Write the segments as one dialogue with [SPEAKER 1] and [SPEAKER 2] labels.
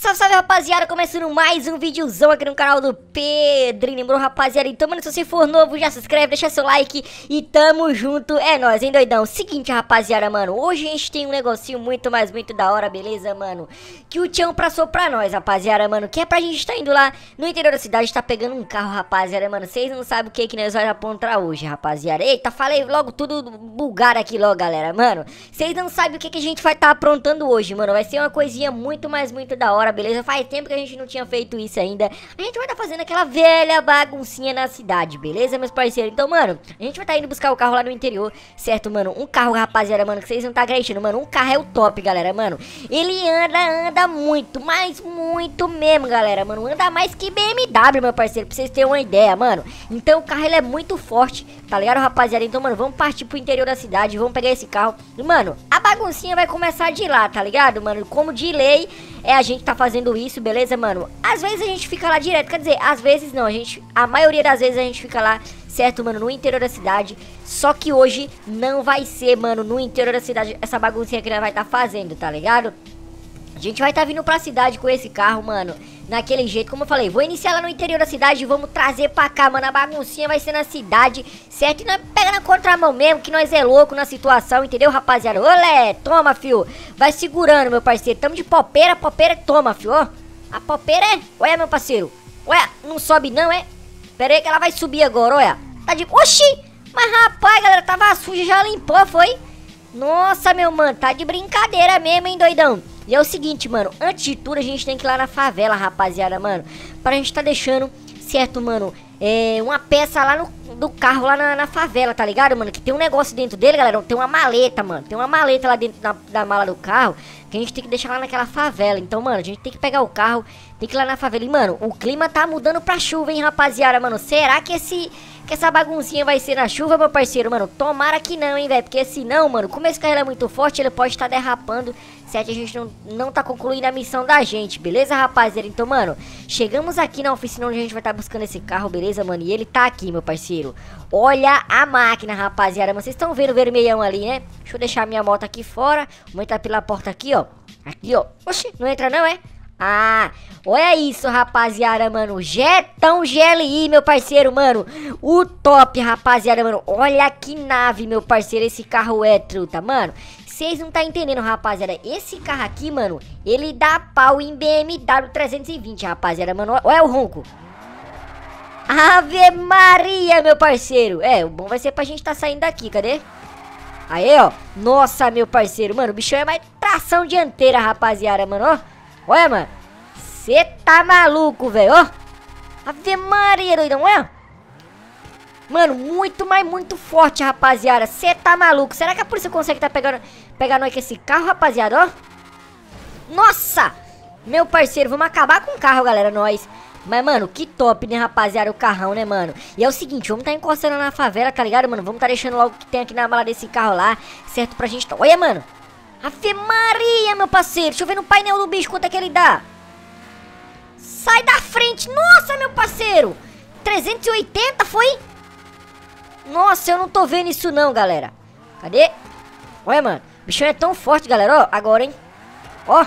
[SPEAKER 1] Salve, salve rapaziada, começando mais um videozão aqui no canal do Pedro, lembrou rapaziada? Então, mano, se você for novo, já se inscreve, deixa seu like e tamo junto, é nóis, hein doidão? Seguinte rapaziada, mano, hoje a gente tem um negocinho muito, mais muito da hora, beleza, mano? Que o Tião passou pra nós, rapaziada, mano, que é pra gente tá indo lá no interior da cidade, tá pegando um carro, rapaziada, mano. Vocês não sabem o que que nós vamos apontar hoje, rapaziada. Eita, falei logo tudo bugado aqui logo, galera, mano Vocês não sabem o que que a gente vai tá aprontando hoje, mano. Vai ser uma coisinha muito, mais muito da hora beleza? Faz tempo que a gente não tinha feito isso ainda. A gente vai estar tá fazendo aquela velha baguncinha na cidade, beleza, meus parceiros? Então, mano, a gente vai estar tá indo buscar o carro lá no interior, certo, mano? Um carro, rapaziada, mano, que vocês não tá acreditando, mano. Um carro é o top, galera, mano. Ele anda, anda muito, mas muito mesmo, galera, mano. Anda mais que BMW, meu parceiro, pra vocês terem uma ideia, mano. Então, o carro, ele é muito forte, tá ligado, rapaziada? Então, mano, vamos partir pro interior da cidade, vamos pegar esse carro. E, mano, a baguncinha vai começar de lá, tá ligado, mano? Como de lei, é a gente tá fazendo isso, beleza, mano? Às vezes a gente fica lá direto, quer dizer, às vezes não, a gente, a maioria das vezes a gente fica lá, certo, mano, no interior da cidade. Só que hoje não vai ser, mano, no interior da cidade essa baguncinha que nós vai estar tá fazendo, tá ligado? A gente vai estar tá vindo pra cidade com esse carro, mano naquele jeito. Como eu falei, vou iniciar lá no interior da cidade e vamos trazer pra cá, mano. A baguncinha vai ser na cidade, certo? E nós pega na contramão mesmo, que nós é louco na situação, entendeu, rapaziada? Olé, toma, fio. Vai segurando, meu parceiro. Tamo de popeira, popeira, toma, fio. Ó, a popeira é... Olha, meu parceiro. Olha, não sobe não, é? Pera aí que ela vai subir agora, olha. Tá de... Oxi! Mas, rapaz, galera, tava suja, já limpou, foi? Nossa, meu mano, tá de brincadeira mesmo, hein, doidão? E é o seguinte, mano, antes de tudo a gente tem que ir lá na favela, rapaziada, mano. Pra gente tá deixando, certo, mano, é, uma peça lá no, do carro, lá na, na, favela, tá ligado, mano? Que tem um negócio dentro dele, galera, tem uma maleta, mano. Tem uma maleta lá dentro da, da mala do carro que a gente tem que deixar lá naquela favela. Então, mano, a gente tem que pegar o carro, tem que ir lá na favela. E, mano, o clima tá mudando pra chuva, hein, rapaziada, mano. Será que esse que essa baguncinha vai ser na chuva, meu parceiro, mano? Tomara que não, hein, velho? Porque senão, mano, como esse carro é muito forte, ele pode estar tá derrapando certo? A gente não, não tá concluindo a missão da gente, beleza, rapaziada? Então, mano, chegamos aqui na oficina onde a gente vai estar tá buscando esse carro, beleza, mano? E ele tá aqui, meu parceiro. Olha a máquina, rapaziada. Vocês estão vendo o vermelhão ali, né? Deixa eu deixar minha moto aqui fora. Vamos entrar pela porta aqui, ó. Aqui, ó. Oxi, não entra não, é? Ah, olha isso, rapaziada, mano. Jetão GLI, meu parceiro, mano. O top, rapaziada, mano. Olha que nave, meu parceiro. Esse carro é truta, mano. Vocês não tá entendendo, rapaziada. Esse carro aqui, mano, ele dá pau em BMW 320, rapaziada, mano. Olha o ronco. Ave Maria, meu parceiro. É, o bom vai ser pra gente tá saindo daqui, cadê? Aí, ó. Nossa, meu parceiro. Mano, o bichão é mais tração dianteira, rapaziada, mano, ó. Olha, mano. Você tá maluco, velho, ó. Ave Maria, doidão, olha. Mano, muito, mas muito forte, rapaziada. Você tá maluco. Será que a polícia consegue tá pegando, pegando aqui esse carro, rapaziada, ó? Nossa! Meu parceiro, vamos acabar com o carro, galera, nós. Mas, mano, que top, né, rapaziada, o carrão, né, mano? E é o seguinte, vamos tá encostando na favela, tá ligado, mano? Vamos tá deixando logo o que tem aqui na mala desse carro lá, certo? Pra gente... Olha, mano. Ave Maria, meu parceiro. Deixa eu ver no painel do bicho quanto é que ele dá. Sai da frente. Nossa, meu parceiro. 380 foi? Nossa, eu não tô vendo isso não, galera. Cadê? Olha, mano. O bichão é tão forte, galera. Ó, agora, hein. Ó.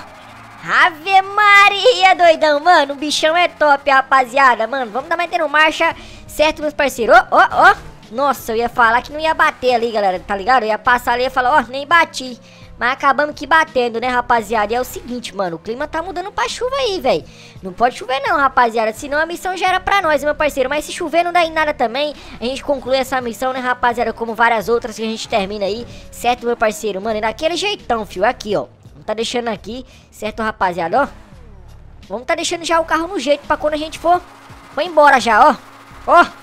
[SPEAKER 1] Ave Maria, doidão. Mano, o bichão é top, rapaziada. Mano, vamos dar metendo marcha. Certo, meus parceiros? Ó, ó, ó. Nossa, eu ia falar que não ia bater ali, galera. Tá ligado? Eu ia passar ali e ia falar, ó, nem bati. Mas acabamos que batendo, né, rapaziada? E é o seguinte, mano, o clima tá mudando pra chuva aí, velho. Não pode chover não, rapaziada, senão a missão já era pra nós, meu parceiro. Mas se chover não dá em nada também, a gente conclui essa missão, né, rapaziada? Como várias outras que a gente termina aí, certo, meu parceiro? Mano, é daquele jeitão, fio, aqui, ó. Vamos tá deixando aqui, certo, rapaziada, ó. Vamos tá deixando já o carro no jeito pra quando a gente for, for embora já, ó. Ó.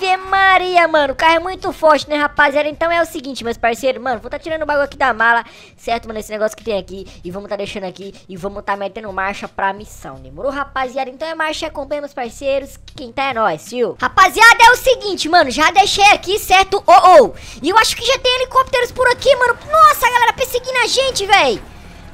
[SPEAKER 1] Ave Maria, mano. O carro é muito forte, né, rapaziada? Então é o seguinte, meus parceiros. Mano, vou tá tirando o bagulho aqui da mala, certo, mano? Esse negócio que tem aqui. E vamos tá deixando aqui. E vamos tá metendo marcha pra missão. Demorou, rapaziada? Então é marcha. Acompanha, meus parceiros. Quem tá é nós, tio. Rapaziada, é o seguinte, mano. Já deixei aqui, certo? Oh, oh. E eu acho que já tem helicópteros por aqui, mano. Nossa, galera, perseguindo a gente, velho.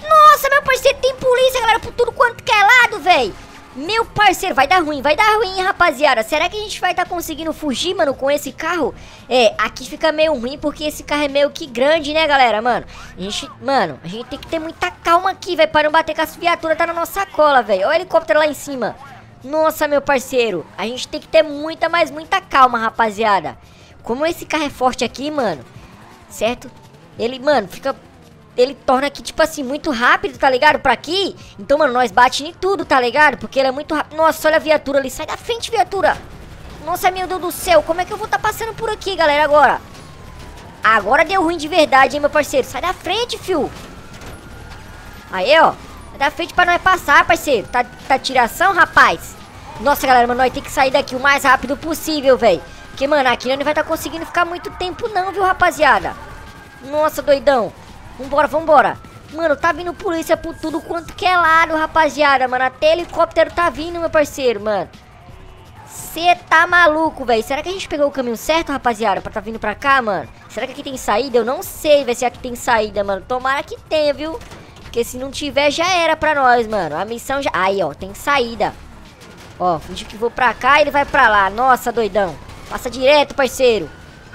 [SPEAKER 1] Nossa, meu parceiro, tem polícia, galera, por tudo quanto que é lado, velho. Meu parceiro, vai dar ruim, vai dar ruim, rapaziada. Será que a gente vai estar tá conseguindo fugir, mano, com esse carro? É, aqui fica meio ruim porque esse carro é meio que grande, né, galera, mano? A gente, mano, a gente tem que ter muita calma aqui, velho, para não bater com as viaturas, tá na nossa cola, velho. Olha o helicóptero lá em cima. Nossa, meu parceiro, a gente tem que ter muita, mas muita calma, rapaziada. Como esse carro é forte aqui, mano, certo? Ele, mano, fica ele torna aqui, tipo assim, muito rápido, tá ligado? Pra aqui. Então, mano, nós bate em tudo, tá ligado? Porque ele é muito rápido. Nossa, olha a viatura ali. Sai da frente, viatura. Nossa, meu Deus do céu. Como é que eu vou tá passando por aqui, galera, agora? Agora deu ruim de verdade, hein, meu parceiro. Sai da frente, fio. Aí, ó. Sai da frente pra nós passar, parceiro. Tá, tá tiração, rapaz? Nossa, galera, mano, nós tem que sair daqui o mais rápido possível, velho. Porque, mano, aqui não vai estar tá conseguindo ficar muito tempo não, viu, rapaziada? Nossa, doidão. Vambora, vambora. Mano, tá vindo polícia por tudo quanto que é lado, rapaziada, mano. Até helicóptero tá vindo, meu parceiro, mano. Você tá maluco, velho. Será que a gente pegou o caminho certo, rapaziada, pra tá vindo pra cá, mano? Será que aqui tem saída? Eu não sei, velho, se aqui tem saída, mano. Tomara que tenha, viu? Porque se não tiver, já era pra nós, mano. A missão já... Aí, ó, tem saída. Ó, finge que vou pra cá ele vai pra lá. Nossa, doidão. Passa direto, parceiro.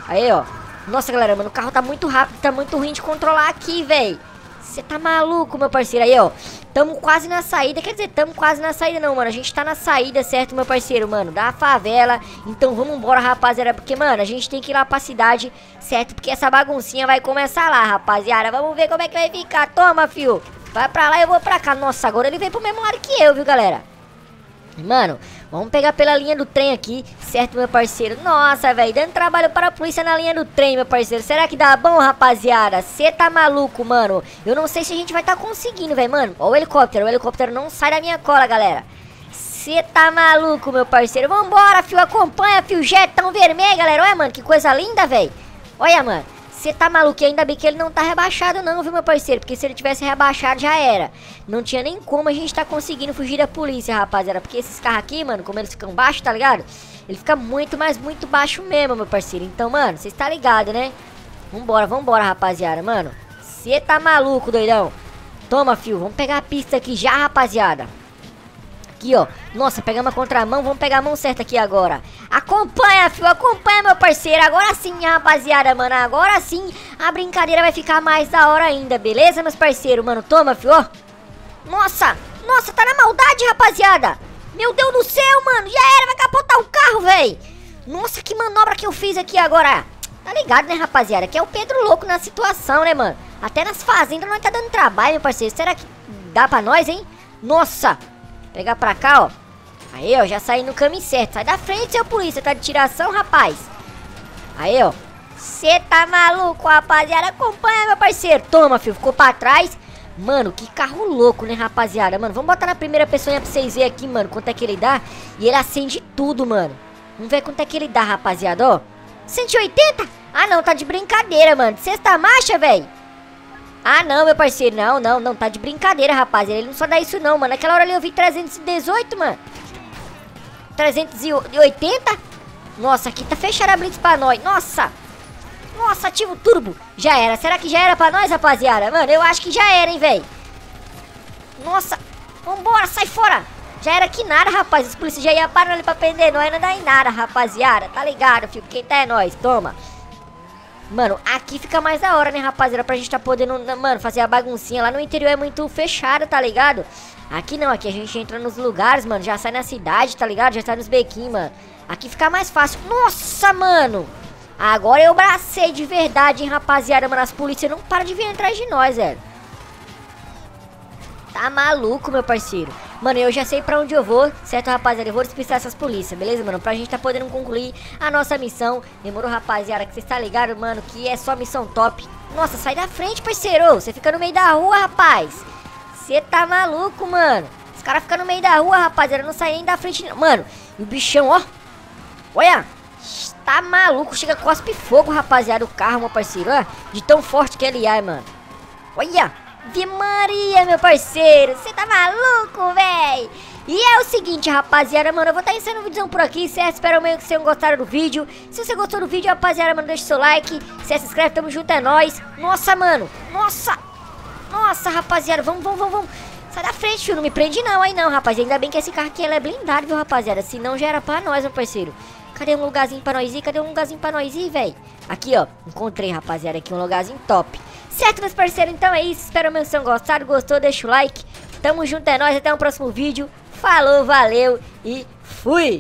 [SPEAKER 1] Aí, ó. Nossa, galera, mano, o carro tá muito rápido, tá muito ruim de controlar aqui, velho. Você tá maluco, meu parceiro? Aí, ó, tamo quase na saída. Quer dizer, tamo quase na saída não, mano. A gente tá na saída, certo, meu parceiro, mano? Da favela. Então vamos embora, rapaziada. Porque, mano, a gente tem que ir lá pra cidade, certo? Porque essa baguncinha vai começar lá, rapaziada. Vamos ver como é que vai ficar. Toma, fio. Vai pra lá e eu vou pra cá. Nossa, agora ele veio pro mesmo lado que eu, viu, galera? Mano, vamos pegar pela linha do trem aqui, certo, meu parceiro? Nossa, velho, dando trabalho para a polícia na linha do trem, meu parceiro. Será que dá bom, rapaziada? Você tá maluco, mano? Eu não sei se a gente vai tá conseguindo, velho, mano. Ó o helicóptero, o helicóptero não sai da minha cola, galera. Você tá maluco, meu parceiro? Vambora, fio, acompanha, fio, jetão vermelho, galera. Olha, mano, que coisa linda, velho. Olha, mano. Você tá maluco? Ainda bem que ele não tá rebaixado não, viu, meu parceiro? Porque se ele tivesse rebaixado, já era. Não tinha nem como a gente tá conseguindo fugir da polícia, rapaziada. Porque esses carros aqui, mano, como eles ficam baixos, tá ligado? Ele fica muito, mas muito baixo mesmo, meu parceiro. Então, mano, vocês tá ligado, né? Vambora, vambora, rapaziada, mano. Você tá maluco, doidão. Toma, fio. Vamos pegar a pista aqui já, rapaziada aqui, ó. Nossa, pegamos a contramão, vamos pegar a mão certa aqui agora. Acompanha, fio, acompanha, meu parceiro. Agora sim, rapaziada, mano. Agora sim, a brincadeira vai ficar mais da hora ainda, beleza, meus parceiros? Mano, toma, fio. Nossa, nossa, tá na maldade, rapaziada. Meu Deus do céu, mano. Já era, vai capotar o carro, velho. Nossa, que manobra que eu fiz aqui agora. Tá ligado, né, rapaziada? Que é o Pedro louco na situação, né, mano? Até nas fazendas nós tá dando trabalho, meu parceiro. Será que dá pra nós, hein? Nossa, Pegar pra cá, ó. Aí, ó, já saí no caminho certo. Sai da frente, seu polícia. Tá de tiração, rapaz. Aí, ó. Você tá maluco, rapaziada? Acompanha, meu parceiro. Toma, filho. Ficou pra trás. Mano, que carro louco, né, rapaziada? Mano, vamos botar na primeira pessoa pra vocês verem aqui, mano, quanto é que ele dá. E ele acende tudo, mano. Vamos ver quanto é que ele dá, rapaziada, ó. 180? Ah, não, tá de brincadeira, mano. Sexta marcha, velho. Ah, não, meu parceiro. Não, não, não. Tá de brincadeira, rapaz. Ele não só dá isso, não, mano. Naquela hora ali eu vi 318, mano. 380? Nossa, aqui tá fechada a blitz pra nós. Nossa. Nossa, ativa o turbo. Já era. Será que já era pra nós, rapaziada? Mano, eu acho que já era, hein, velho. Nossa. Vambora, sai fora. Já era que nada, rapaz. Os polícia já ia parar ali pra prender nós. Não dá em nada, rapaziada. Tá ligado, filho? Quem tá é nós. Toma. Mano, aqui fica mais da hora, né, rapaziada? Pra gente tá podendo, mano, fazer a baguncinha. Lá no interior é muito fechado, tá ligado? Aqui não, aqui a gente entra nos lugares, mano. Já sai na cidade, tá ligado? Já sai nos bequinhos, mano. Aqui fica mais fácil. Nossa, mano! Agora eu bracei de verdade, hein, rapaziada. Mano, as polícias não param de vir atrás de nós, velho. Tá maluco, meu parceiro. Mano, eu já sei pra onde eu vou, certo, rapaziada? Eu vou despistar essas polícias, beleza, mano? Pra gente tá podendo concluir a nossa missão. Demorou, rapaziada, que vocês tá ligado, mano, que é só missão top. Nossa, sai da frente, parceiro. Você fica no meio da rua, rapaz. Você tá maluco, mano. Os caras ficam no meio da rua, rapaziada. Não sai nem da frente, não. Mano, e o bichão, ó. Olha. Tá maluco. Chega cospe fogo, rapaziada, o carro, meu parceiro. Ó, de tão forte que ele é, mano. Olha. De Maria, meu parceiro. Você tá maluco, véi? E é o seguinte, rapaziada, mano, eu vou estar tá ensinando um vídeo por aqui, certo? Espero mesmo que vocês tenham gostado do vídeo. Se você gostou do vídeo, rapaziada, mano, deixa seu like, se inscreve, tamo junto, é nóis. Nossa, mano, nossa, nossa, rapaziada, vamos, vamos, vamos, vamos. Sai da frente, tio. Não me prende não aí não, rapaz. Ainda bem que esse carro aqui é blindado, viu, rapaziada? Senão já era pra nós, meu parceiro. Cadê um lugarzinho pra nós ir? Cadê um lugarzinho pra nós ir, velho? Aqui, ó. Encontrei, rapaziada, aqui um lugarzinho top. Certo, meus parceiros? Então é isso. Espero que vocês tenham gostado. Gostou? Deixa o like. Tamo junto, é nóis. Até o próximo vídeo. Falou, valeu e fui!